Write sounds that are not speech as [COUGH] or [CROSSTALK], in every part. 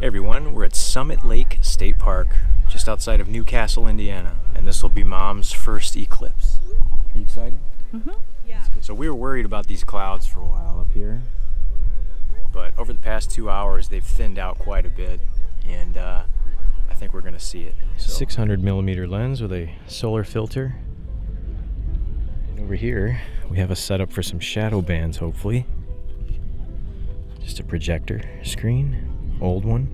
Hey everyone, we're at Summit Lake State Park, just outside of New Castle, Indiana, and this will be Mom's first eclipse. Are you excited? Mm-hmm. Yeah. So we were worried about these clouds for a while up here, but over the past two hours they've thinned out quite a bit, and uh, I think we're going to see it. So. 600 millimeter lens with a solar filter. And over here we have a setup for some shadow bands, hopefully. Just a projector screen old one.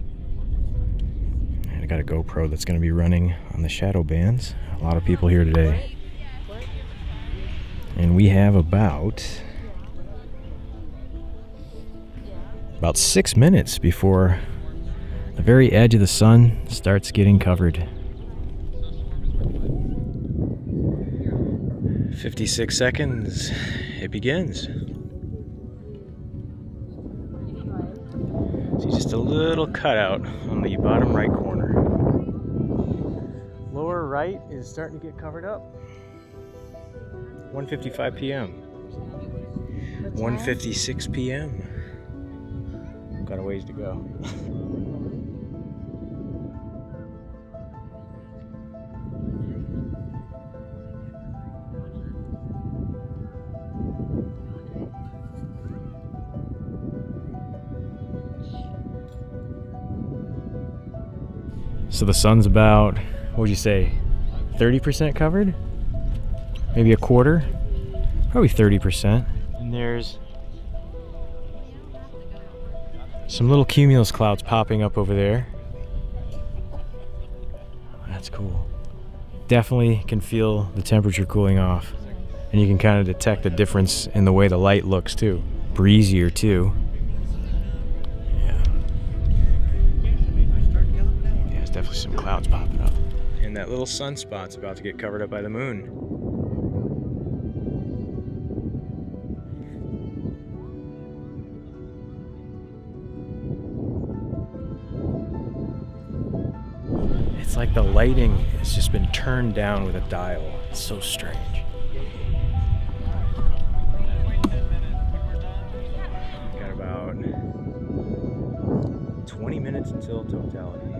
And I got a GoPro that's going to be running on the shadow bands. A lot of people here today. And we have about about six minutes before the very edge of the sun starts getting covered. 56 seconds, it begins. See just a little cutout on the bottom right corner. Lower right is starting to get covered up. 1:55 p.m. 1:56 p.m. Got a ways to go. [LAUGHS] So the sun's about, what would you say, 30% covered? Maybe a quarter? Probably 30%. And there's some little cumulus clouds popping up over there. That's cool. Definitely can feel the temperature cooling off. And you can kind of detect the difference in the way the light looks too. Breezier too. Some clouds popping up. And that little sunspot's about to get covered up by the moon. It's like the lighting has just been turned down with a dial. It's so strange. Got about 20 minutes until totality.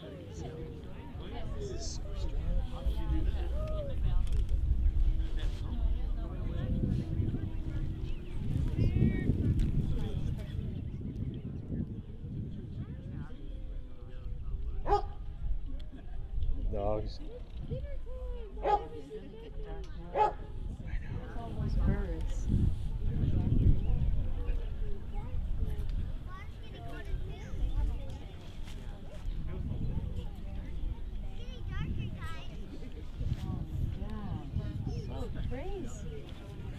crazy. This is so strange. Dogs.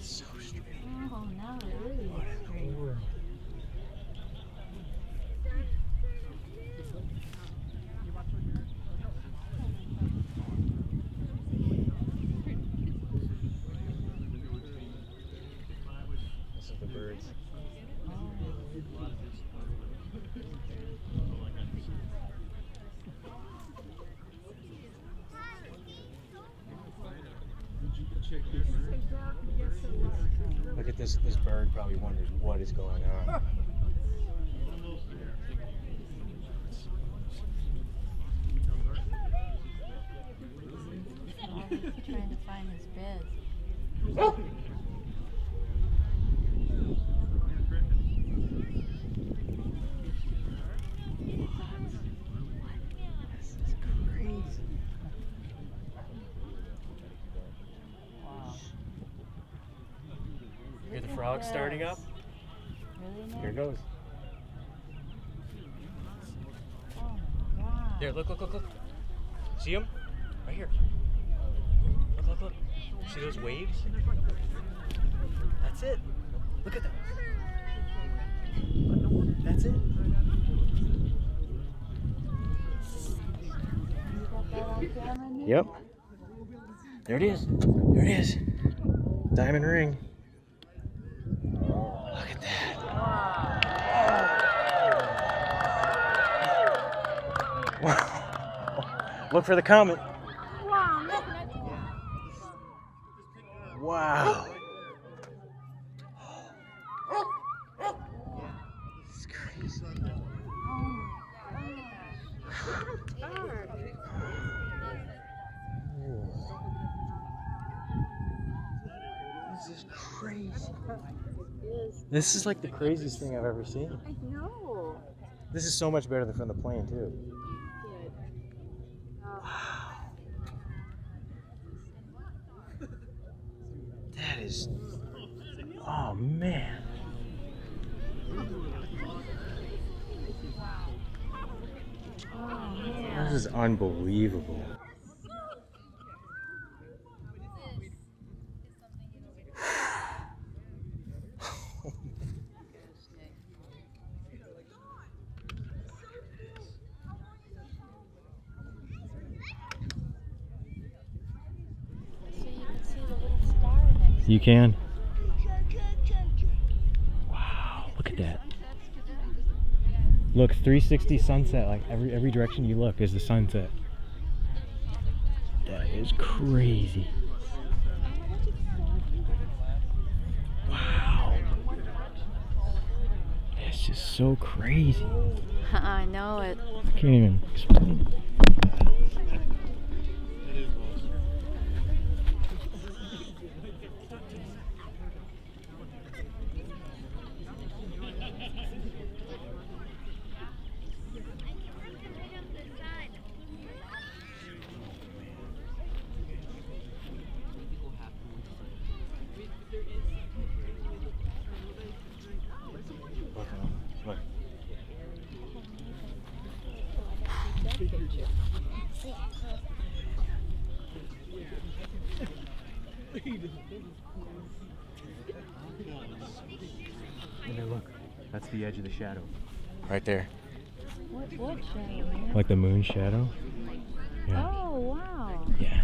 so strange. Oh, now it really is strange. This is the birds. Look at this. This bird probably wonders what is going on. Oh, trying to find his bed. Oh! This is crazy. Wow. Hear the frog starting up? Really, Nick? Here it goes. Oh my god. There, look, look, look, look. See him? Right here. Look, look, look. See those waves? That's it. Look at that. That's it. You got that on camera, Nick? Yep. There it is. There it is. Diamond ring. That. Wow. Look for the Nick. Wow. It's crazy. This is crazy. Is This is like the craziest thing I've ever seen. I know. This is so much better than from the plane too. That is. Oh man. Oh man. This is unbelievable. So you can see the little star next. You can. Wow, look at that. Look, 360 sunset. Like every every direction you look is the sunset. That is crazy. Wow. That's just so crazy. [LAUGHS] I know it. I can't even explain it. Look, look. And then look, that's the edge of the shadow. Right there. What, what shadow, man? Like the moon shadow? Yeah. Oh, wow. Yeah.